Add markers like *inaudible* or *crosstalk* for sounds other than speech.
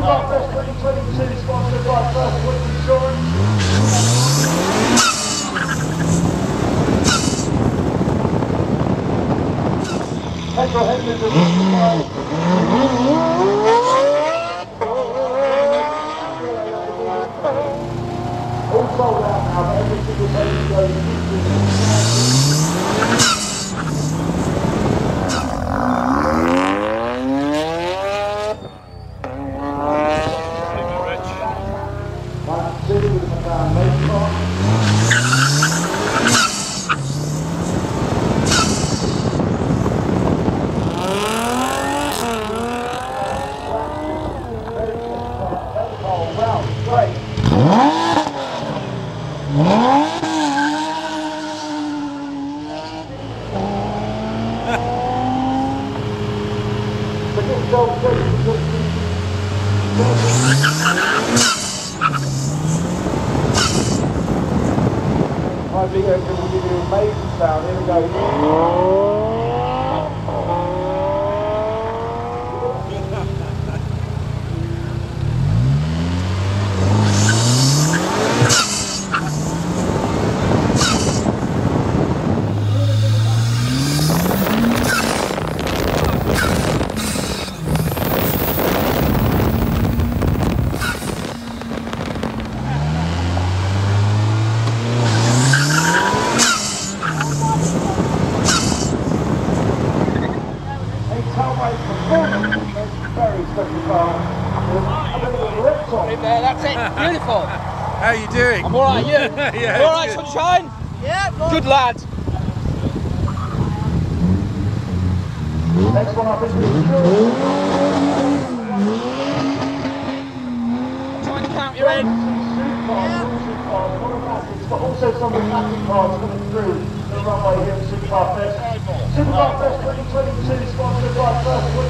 Supercar Fest 2022 sponsored by First Might be a, give you a amazing sound. Here we go. There, that's it. *laughs* Beautiful. How are you doing? I'm all right. You? *laughs* Yeah, You all right, good. sunshine? Yeah. Good lad. Next one up is the Enduro. Trying to count you in. But also some of the classic cars coming through the runway here at Supercar Fest. Supercar Fest 2022 sponsored by First Point